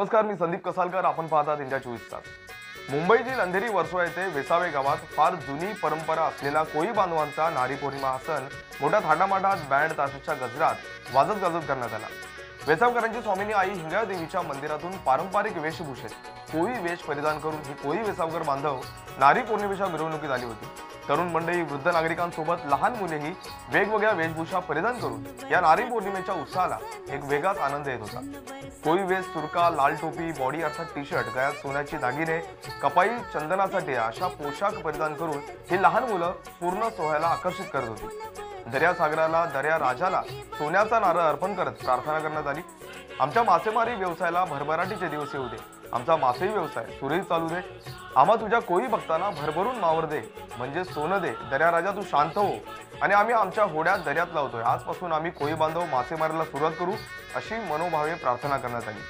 नमस्कार मी संदीप कसालकर. आपण पाहतात इंडिया चोवीस तास. मुंबईतील अंधेरी वर्सोळा येथे वेसावे गावात फार जुनी परंपरा असलेला कोळी बांधवांचा नारी पौर्णिमा हा सण मोठ्या थाटामाटात बँड ताशाच्या गजरात वाजत गाजत करण्यात आला. वेसावकरांची स्वामिनी आई हिंगळा देवीच्या मंदिरातून पारंपरिक वेशभूषेत कोळी वेश परिधान करून ही कोळी वेसावकर बांधव नारी पौर्णिमेच्या मिरवणुकीत आली होती. तरुण मंडळी वृद्ध नागरिकांसोबत लहान मुलेही वेगवेगळ्या वेशभूषा परिधान करून या नारी पौर्णिमेच्या उत्साहाला एक वेगळाच आनंद येत होता. कोळी वेश तुरका लाल टोपी बॉडी अर्थात टी शर्ट गळ्यात सोन्याची दागिने कपाई चंदनाचा टिळा अशा पोशाख परिधान करून ही लहान मुलं पूर्ण सोहळ्याला आकर्षित करत होती. दर्या सागराला दर्या राजाला सोन्याचा नारळ अर्पण करत प्रार्थना करण्यात आली. आमच्या मासेमारी व्यवसायाला भरभराटीचे दिवस येऊ दे. आमचा मासही व्यवसाय सुरळीत चालू दे. आम्हा तुझ्या कोळी भक्तांना भरभरून मावर दे. म्हणजे सोनं दे. दर्या राजा तू शांत हो. आणि आम्ही आमच्या होड्यात दर्यात लावतोय. आजपासून आम्ही कोळी बांधव मासेमारीला सुरुवात करू अशी मनोभावे प्रार्थना करण्यात आली.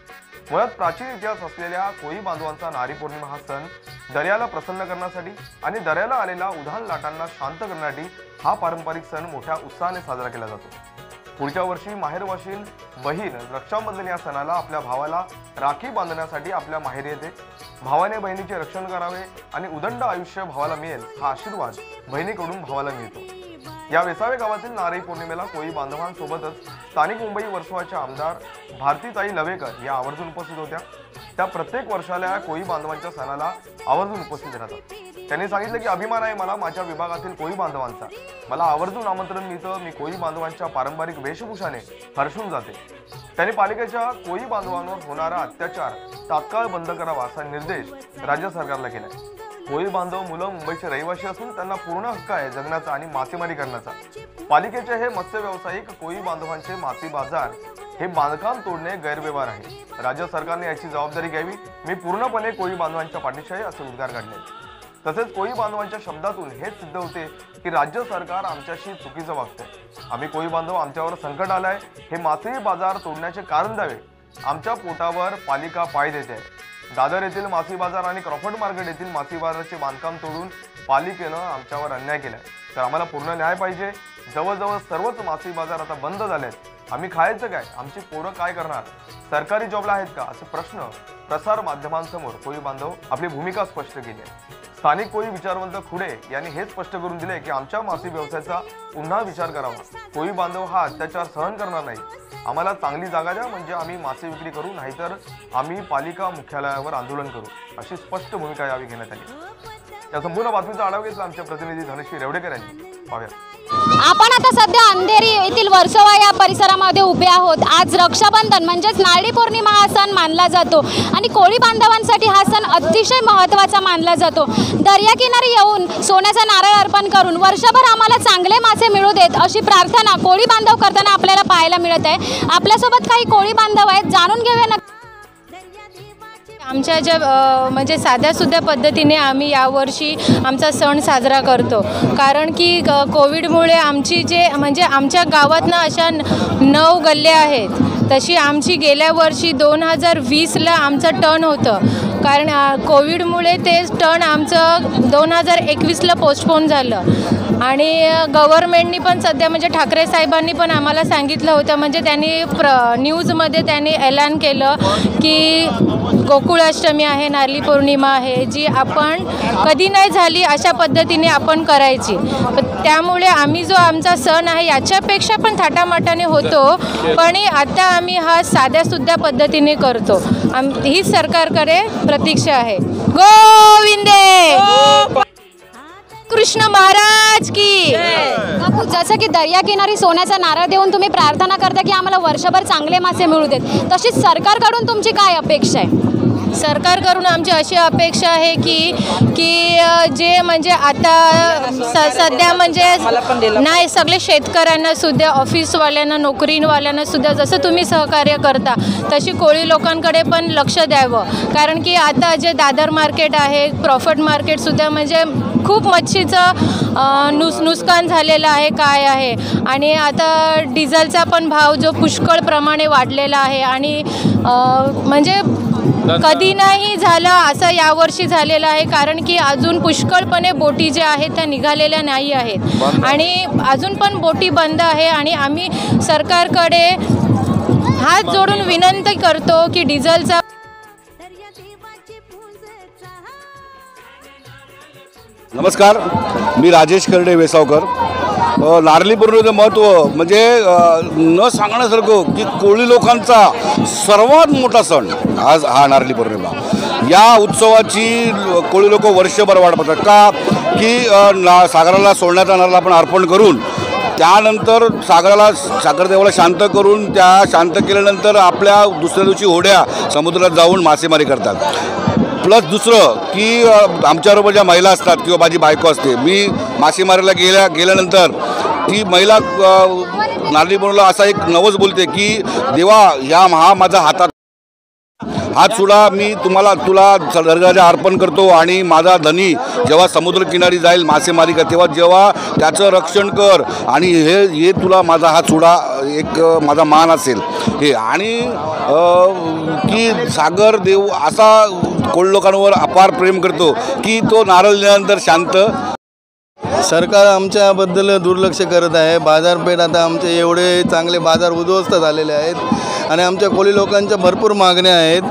मुळात प्राचीन इतिहास असलेल्या कोळी बांधवांचा नारी पौर्णिमा हा सण दर्याला प्रसन्न करण्यासाठी आणि दर्याला आलेल्या उधाण लाटांना शांत करण्यासाठी हा पारंपरिक सण मोठ्या उत्साहाने साजरा केला जातो. पुढच्या वर्षी माहेरवाशील बहीण रक्षाबंधन या सणाला आपल्या भावाला राखी बांधण्यासाठी आपल्या माहेर येते. भावाने बहिणीचे रक्षण करावे आणि उदंड आयुष्य भावाला मिळेल हा आशीर्वाद बहिणीकडून भावाला मिळतो. या वेसावे गावातील नारळी पौर्णिमेला कोळी बांधवांसोबतच स्थानिक मुंबई वर्सोवाच्या आमदार भारतीताई लवेकर या आवर्जून उपस्थित होत्या. त्या प्रत्येक वर्षाला कोळी बांधवांच्या सणाला आवर्जून उपस्थित राहतात. त्यांनी सांगितलं की अभिमान आहे मला माझ्या विभागातील कोळी बांधवांचा. मला आवर्जून आमंत्रण मिळतं मी कोळी बांधवांच्या पारंपरिक वेशभूषाने हर्षून जाते. त्यांनी पालिकेच्या कोळी बांधवांवर होणारा अत्याचार तात्काळ बंद करावा असा निर्देश राज्य सरकारला केलाय कोळी बांधव मुलं मुंबईचे रहिवासी असून त्यांना पूर्ण हक्क आहे जगण्याचा आणि मासेमारी करण्याचा. पालिकेचे हे मत्स्य व्यावसायिक कोळी बांधवांचे माती बाजार हे बांधकाम तोडणे गैरव्यवहार आहे. राज्य सरकारने याची जबाबदारी घ्यावी. मी पूर्णपणे कोळी बांधवांच्या पाठीशी आहे असे उद्गार काढले. तसेच कोळी बांधवांच्या शब्दातून हेच सिद्ध होते की राज्य सरकार आमच्याशी चुकीचं वागतंय. आम्ही कोळी बांधव आमच्यावर संकट आलंय. हे मासळी बाजार तोडण्याचे कारण द्यावे. आमच्या पोटावर पालिका पाय देते. आहे दादर येथील मासी बाजार आणि क्रॉफर्ड मार्केट येथील मासी बाजाराचे बांधकाम तोडून पालिकेनं आमच्यावर अन्याय केलाय. तर आम्हाला पूर्ण न्याय पाहिजे. जवळजवळ सर्वच मासी बाजार आता बंद झालेत. आम्ही खायचं काय? आमची पोरं काय करणार? सरकारी जॉबला आहेत का? असे प्रश्न प्रसार माध्यमांसमोर कोळी बांधव आपली भूमिका स्पष्ट केली आहे. स्थानिक कोळी विचारवंत खुडे यांनी हे स्पष्ट करून दिले की आमच्या मासी व्यवसायाचा पुन्हा विचार करावा. कोळी बांधव हा अत्याचार सहन करणार नाही. आम्हाला चांगली जागा द्या म्हणजे आम्ही मासे विक्री करू नाहीतर आम्ही पालिका मुख्यालयावर आंदोलन करू अशी स्पष्ट भूमिका यावेळी घेण्यात आली. या संपूर्ण बातमीचा आढावा घेतला आमच्या प्रतिनिधी धनश्री रेवडेकर यांनी. पाहूया. आपण आता सध्या अंधेरी येथील वर्सोवा या परिसरामध्ये उभे आहोत. आज रक्षाबंधन म्हणजेच नारळी पौर्णिमा हा सण मानला जातो. आणि कोळी बांधवांसाठी हा सण अतिशय महत्त्वाचा मानला जातो. दर्याकिनारी येऊन सोन्याचा नारळ अर्पण करून वर्षभर आम्हाला चांगले मासे मिळू देत अशी प्रार्थना कोळी बांधव करताना आपल्याला पाहायला मिळत आहे. आपल्यासोबत काही कोळी बांधव आहेत. जाणून घेऊया नक्की. आमच्या ज्या म्हणजे साध्यासुद्ध्या पद्धतीने आम्ही यावर्षी आमचा सण साजरा करतो. कारण की क- कोविडमुळे आमची जे म्हणजे आमच्या गावातनं अशा नऊ गल्ल्या आहेत. तशी आमची गेल्या वर्षी दोन हजार वीसला आमचं टर्न होतं. कारण कोविडमुळे ते टर्न आमचं दोन हजार एकवीसला पोस्टपोन झालं. आणि गव्हर्मेंटनी पण सध्या म्हणजे ठाकरे साहेबांनी पण आम्हाला सांगितलं होतं. म्हणजे त्यांनी प्र न्यूजमध्ये त्यांनी ऐलान केलं की गोकुळाष्टमी आहे नारळी पौर्णिमा आहे जी आपण कधी नाही झाली अशा पद्धतीने आपण करायची. त्यामुळे आम्ही जो आमचा सण आहे याच्यापेक्षा पण थाटामाटाने होतो. पण आता आम्ही हा साध्यासुद्धा पद्धतीने करतो. आम हीच सरकारकडे प्रतीक्षा आहे. गोविंदे! कृष्ण महाराज की. बापू, जसं की दर्याकिनारी सोन्याचा नारळ देऊन तुम्ही प्रार्थना करता की आम्हाला वर्षभर चांगले मासे मिळू देत. तशीच सरकारकडून तुमची काय अपेक्षा आहे? सरकारकडून आमची अशी अपेक्षा आहे की की जे म्हणजे आता स सध्या म्हणजे नाही सगळे शेतकऱ्यांना सुद्धा ऑफिसवाल्यांना नोकरीवाल्यांना सुद्धा जसं तुम्ही सहकार्य करता तशी कोळी लोकांकडे पण लक्ष द्यावं. कारण की आता जे दादर मार्केट आहे प्रॉफिट मार्केटसुद्धा म्हणजे खूप मच्छीचं नुस नुकसान झालेलं आहे काय आहे. आणि आता डिझेलचा पण भाव जो पुष्कळ प्रमाणे वाढलेला आहे आणि म्हणजे कधी नाही झालं असं यावर्षी झालेलं आहे कारण की अजून पुष्कळपणे बोटी ज्या आहेत त्या निघालेल्या नाही आहेत. आणि अजून पण बोटी बंद आहे आणि आम्ही सरकारकडे हात जोडून विनंती करतो की डिझेलचा नमस्कार मी राजेश कर्डे वेसावकर. अ, नारळी महत्त्व म्हणजे न सांगण्यासारखं की कोळी लोकांचा सर्वात मोठा सण आज हा नारळी पौर्णिमा. या उत्सवाची कोळी लोक वर्षभर वाट पाहतात. का? की ना सागराला सोडण्याचा नारळ आपण अर्पण करून त्यानंतर सागराला सागरदेवाला शांत करून त्या शांत केल्यानंतर आपल्या दुसऱ्या दिवशी होड्या समुद्रात जाऊन मासेमारी करतात. प्लस दुसरं की आमच्याबरोबर ज्या महिला असतात किंवा माझी बायको असते मी मासेमारीला गेल्या गेल्यानंतर ती महिला नारळी बनवला असा एक नवस बोलते की देवा ह्या हा माझा हातात हात सुडा मी तुम्हाला तुला दर्गाच्या अर्पण करतो आणि माझा धनी जेव्हा समुद्रकिनारी जाईल मासेमारी का तेव्हा जेव्हा त्याचं रक्षण कर आणि हे हे तुला माझा हात सुडा एक माझा मान असेल. हे आणि की सागर देव असा कोळ लोकांवर अपार प्रेम करतो की तो नारळ दिल्यानंतर शांत? सरकार आमच्याबद्दल दुर्लक्ष करत आहे. बाजारपेठ आता आमचे एवढे चांगले बाजार उद्ध्वस्त झालेले आहेत आणि आमच्या कोळी लोकांच्या भरपूर मागण्या आहेत.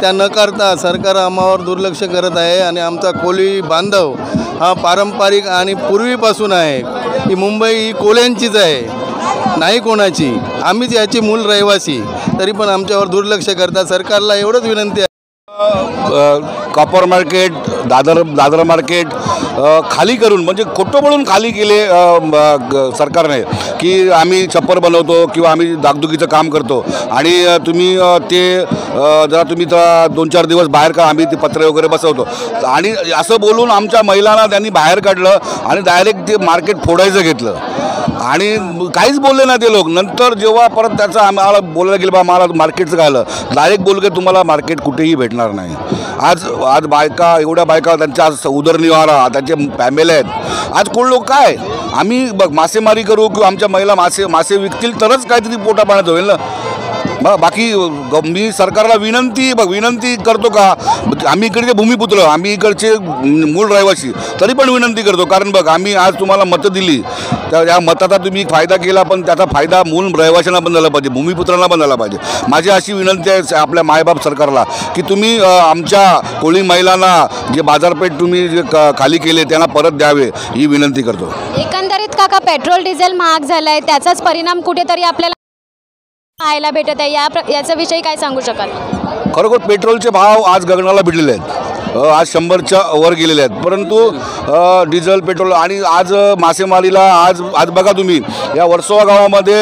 त्या न करता सरकार आम्हावर दुर्लक्ष करत आहे आणि आमचा कोळी बांधव हा पारंपरिक आणि पूर्वीपासून आहे. ही मुंबई ही कोळ्यांचीच आहे नाही कोणाची. आम्हीच याची मूल रहिवासी. तरी पण आमच्यावर दुर्लक्ष करता सरकारला एवढंच विनंती आहे. Copper market Dadar Dadar market खाली करून म्हणजे खोटं म्हणून खाली केले सरकारने की आम्ही छप्पर बनवतो किंवा आम्ही दागदुगीचं काम करतो. आणि तुम्ही ते जरा तुम्ही जरा दोन चार दिवस बाहेर का आम्ही ते पत्रे वगैरे बसवतो. आणि असं बोलून आमच्या महिलांना त्यांनी बाहेर काढलं आणि डायरेक्ट ते मार्केट फोडायचं घेतलं. आणि काहीच बोलले नाही ते लोक. नंतर जेव्हा परत त्याचं आम्हाला बोलायला गेलं बा मला मार्केटचं घालं. डायरेक्ट बोल तुम्हाला मार्केट कुठेही भेटणार नाही. आज आज बायका एवढ्या बायका त्यांच्या आज उदरनिवारा त्यांचे फॅमिली आहेत. आज कोण लोक काय? आम्ही बघ मासेमारी करू किंवा आमच्या महिला मासे मासे विकतील तरच काहीतरी पोटा पाण्यात होईल ना? मग बाकी ग- मी सरकारला विनंती बघ विनंती करतो का? आम्ही इकडचे भूमिपुत्र आम्ही इकडचे मूळ रहिवासी तरी पण विनंती करतो. कारण बघ आम्ही आज तुम्हाला मतं दिली. तर या मताचा तुम्ही फायदा केला पण त्याचा फायदा मूळ रहिवाशांना पण झाला पाहिजे भूमिपुत्रांना पण झाला पाहिजे. माझी अशी विनंती आहे आपल्या मायबाप सरकारला की तुम्ही आमच्या कोळी महिलांना जे बाजारपेठ तुम्ही जे खाली केले त्यांना परत द्यावे ही विनंती करतो. एकंदरीत काका पेट्रोल डिझेल महाग झालाय त्याचाच परिणाम कुठेतरी आपल्याला पाहायला भेटत आहे. या याच्या विषयी काय सांगू शकाल? खरोखर पेट्रोलचे भाव आज गगनाला भिडलेले आहेत. आज शंभरच्या वर गेलेले आहेत. परंतु डिझेल पेट्रोल आणि आज मासेमारीला आज आज बघा तुम्ही या वर्सोवा गावामध्ये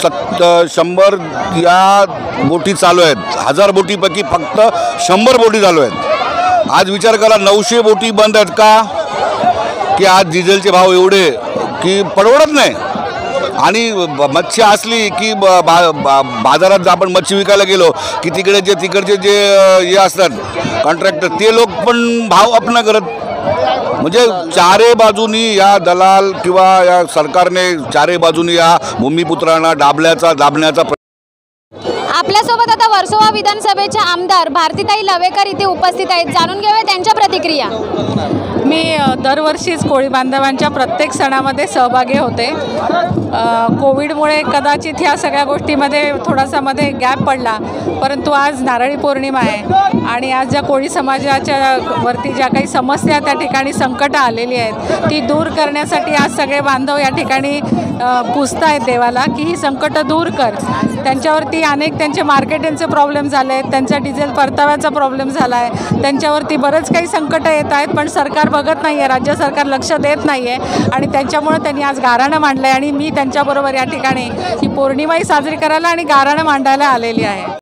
सत सत् शंभर या बोटी चालू आहेत. हजार बोटीपैकी फक्त शंभर बोटी चालू आहेत. आज विचार करा नऊशे बोटी बंद आहेत का? की आज डिझेलचे भाव एवढे की परवडत नाही? आणि मच्छी असली की बा- बाजारात जर आपण मच्छी विकायला गेलो की तिकडे जे तिकडचे जे हे असतात कॉन्ट्रॅक्टर ते लोक पण भाव अपना करत. म्हणजे चारे बाजूनी या दलाल किंवा या सरकारने चारे बाजूनी या भूमिपुत्रांना डाबल्याचा दाबण्याचा आपल्यासोबत आता वर्सोवा विधानसभेचे आमदार भारतीताई लवेकर इथे उपस्थित आहेत. जाणून घेऊया त्यांच्या प्रतिक्रिया. मी दरवर्षीच कोळी बांधवांच्या प्रत्येक सणामध्ये सहभागी होते. कोविडमुळे कदाचित ह्या सगळ्या गोष्टीमध्ये थोडासा मध्ये गॅप पडला परंतु आज नारळी पौर्णिमा आहे आणि आज ज्या कोळी समाजाच्या वरती ज्या काही समस्या त्या ठिकाणी संकटं आलेली आहेत ती दूर करण्यासाठी आज सगळे बांधव या ठिकाणी पुजत आहेत देवाला की ही संकटं दूर कर. त्यांच्यावरती अनेक त्यांचे मार्केटिंगचे प्रॉब्लेम झाले आहेत त्यांचा डिझेल परताव्याचा प्रॉब्लेम झाला आहे त्यांच्यावरती बरंच काही संकटं येत आहेत पण सरकार बघत नाही आहे राज्य सरकार लक्ष देत नाही आहे आणि त्यांच्यामुळं त्यांनी आज गाराणं मांडलं आहे आणि मी त्यांच्याबरोबर या ठिकाणी ही पौर्णिमाही साजरी करायला आणि गाराणं मांडायला आलेली आहे.